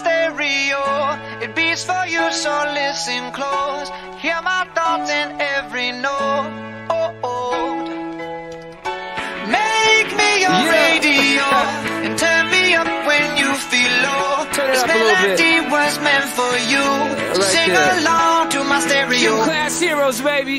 stereo. It beats for you, so listen close. Hear my thoughts in every note. Oh, oh. Make me your Yeah. radio and turn me up when you feel low. This up a little bit. melody was meant for you. Right sing there. along to my stereo. Gym class heroes, baby.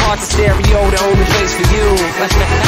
heart's a stereo, the only place for you.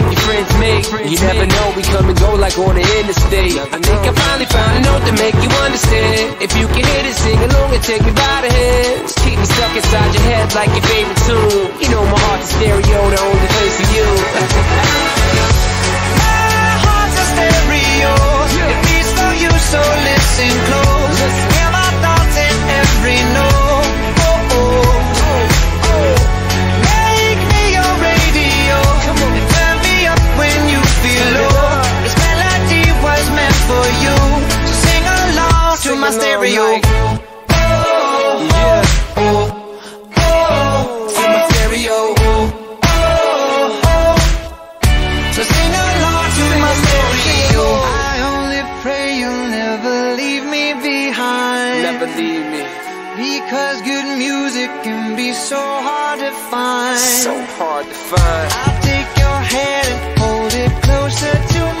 You never know, we come and go like on the interstate. I think I finally found a note to make you understand. If you can hit it, sing along and take me by the hands. Keep me stuck inside your head like your favorite tune. You know my heart's a stereo, the only place for you. My heart's a stereo. It beats for you, so listen close. Because good music can be so hard to find. So hard to find. I'll take your hand and hold it closer to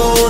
back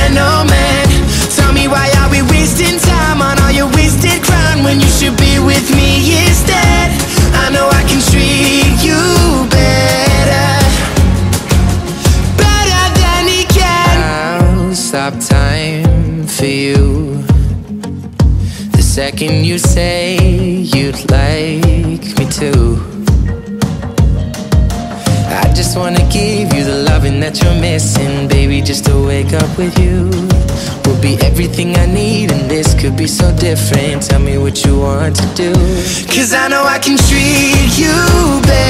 gentleman. Tell me why are we wasting time on all your wasted crown when you should be with me instead? I know I can everything I need, and this could be so different. Tell me what you want to do. Cause I know I can treat you better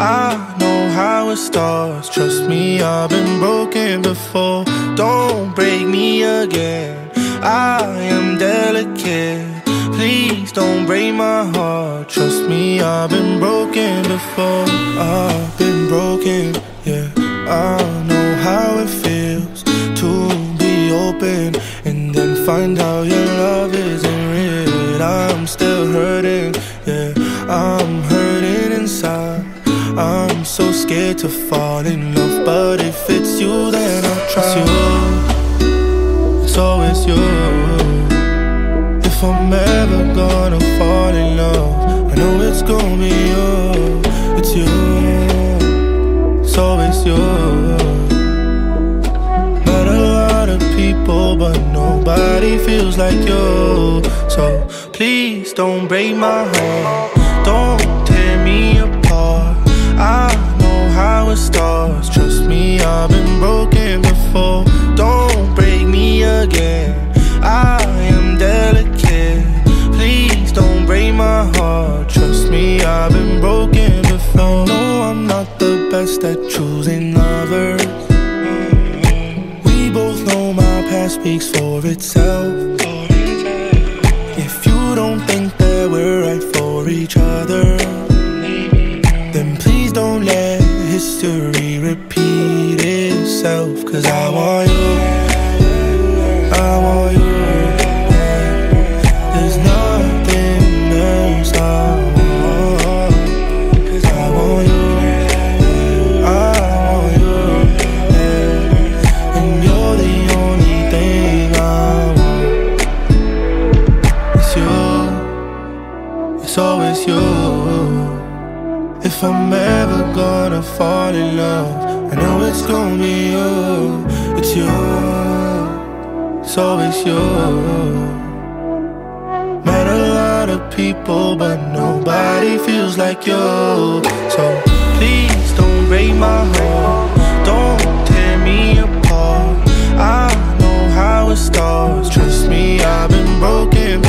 I know how it starts. Trust me, I've been broken before. Don't break me again. I am delicate. Please don't break my heart. Trust me, I've been broken before. I've been broken, yeah. I know how it feels to be open and then find out your to fall in love, but if it's you, then I'll try. It's you, it's always you. If I'm ever gonna fall in love, I know it's gonna be you. It's you, it's always you. Met a lot of people, but nobody feels like you. So please don't break my heart, Don't break me again. I am delicate. Please don't break my heart. Trust me, I've been broken before. No, I'm not the best at choosing lovers. We both know my past speaks for itself. Always you. Met a lot of people, but nobody feels like you. So please don't break my heart, don't tear me apart. I know how it starts. Trust me, I've been broken